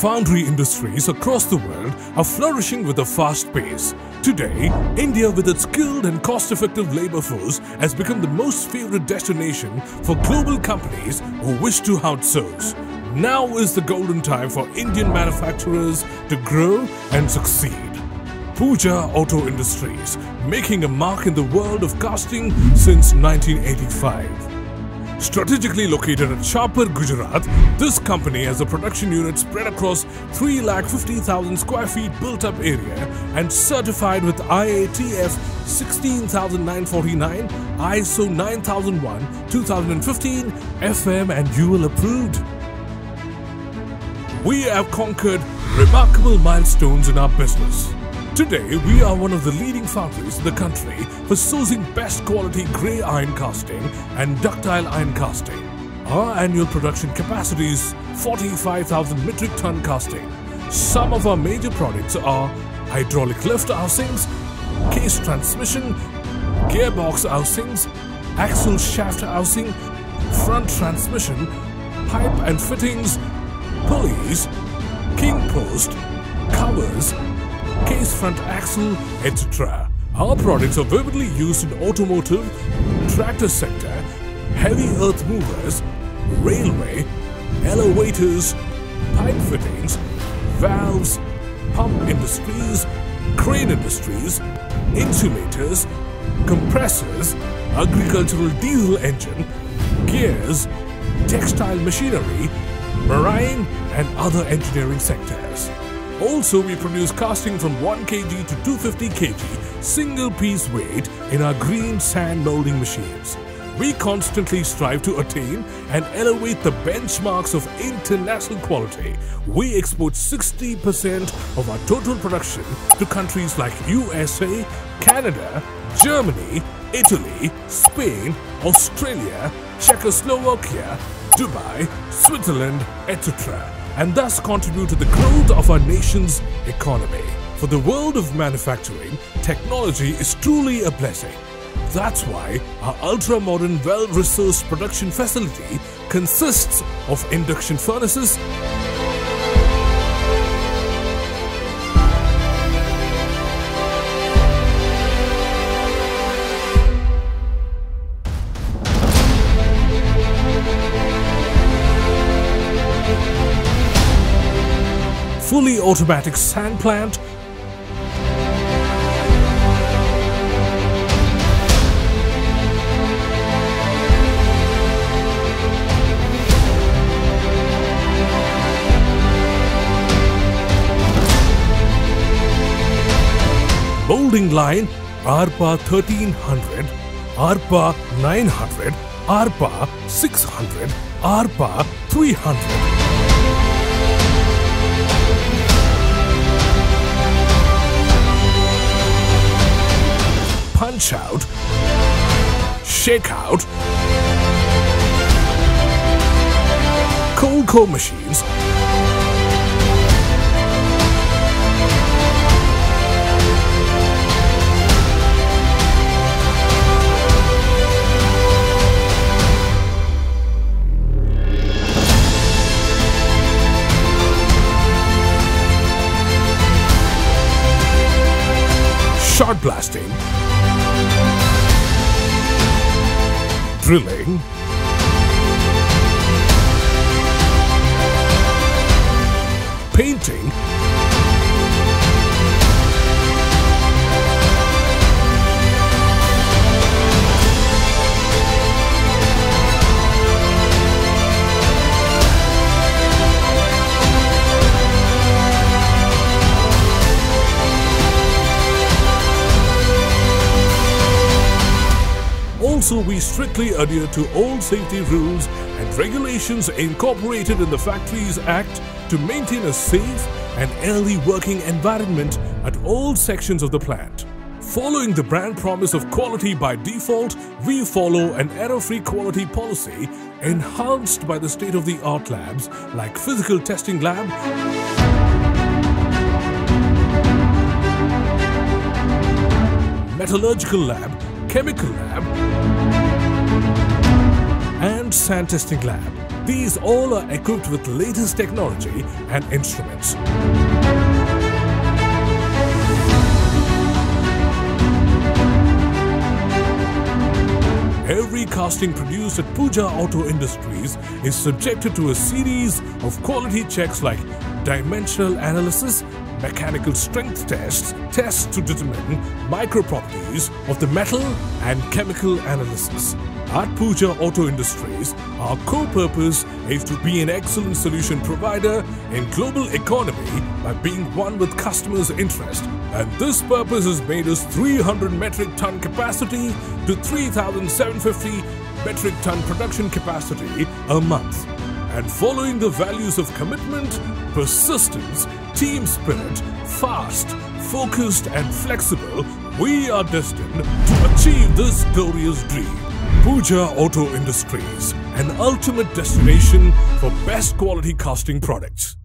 Foundry industries across the world are flourishing with a fast pace. Today, India with its skilled and cost-effective labor force has become the most favorite destination for global companies who wish to outsource. Now is the golden time for Indian manufacturers to grow and succeed. Pooja Auto Industries, making a mark in the world of casting since 1985. Strategically located at Shapar, Gujarat, this company has a production unit spread across 3,50,000 square feet built up area and certified with IATF 16949, ISO 9001, 2015, FM and UL approved. We have conquered remarkable milestones in our business. Today, we are one of the leading foundries in the country for sourcing best quality grey iron casting and ductile iron casting. Our annual production capacity is 45,000 metric ton casting. Some of our major products are hydraulic lift housings, case transmission, gearbox housings, axle shaft housing, front transmission, pipe and fittings, pulleys, king post, covers, case front axle, etc. Our products are vividly used in automotive, tractor sector, heavy earth movers, railway, elevators, pipe fittings, valves, pump industries, crane industries, insulators, compressors, agricultural diesel engine, gears, textile machinery, marine and other engineering sectors. Also, we produce casting from 1 kg to 250 kg single piece weight in our green sand molding machines. We constantly strive to attain and elevate the benchmarks of international quality. We export 60% of our total production to countries like USA, Canada, Germany, Italy, Spain, Australia, Czechoslovakia, Dubai, Switzerland, etc and thus contribute to the growth of our nation's economy. For the world of manufacturing, technology is truly a blessing. That's why our ultra-modern, well-resourced production facility consists of induction furnaces, fully automatic sand plant, molding line ARPA 1300, ARPA 900, ARPA 600, ARPA 300. Shake out, cold core machines, shot blasting, drilling, painting, Also, we strictly adhere to all safety rules and regulations incorporated in the Factories Act to maintain a safe and healthy working environment at all sections of the plant. Following the brand promise of quality by default, we follow an error-free quality policy enhanced by the state-of-the-art labs like Physical Testing Lab, Metallurgical Lab, Chemical Lab, and Sand Testing Lab. These all are equipped with latest technology and instruments. Every casting produced at Pooja Auto Industries is subjected to a series of quality checks like dimensional analysis, mechanical strength tests, tests to determine micro properties of the metal, and chemical analysis. At Pooja Auto Industries, our core purpose is to be an excellent solution provider in global economy by being one with customers' interest. And this purpose has made us 300 metric ton capacity to 3,750 metric ton production capacity a month. And following the values of commitment, persistence, team spirit, fast, focused, and flexible, we are destined to achieve this glorious dream. Pooja Auto Industries, an ultimate destination for best quality casting products.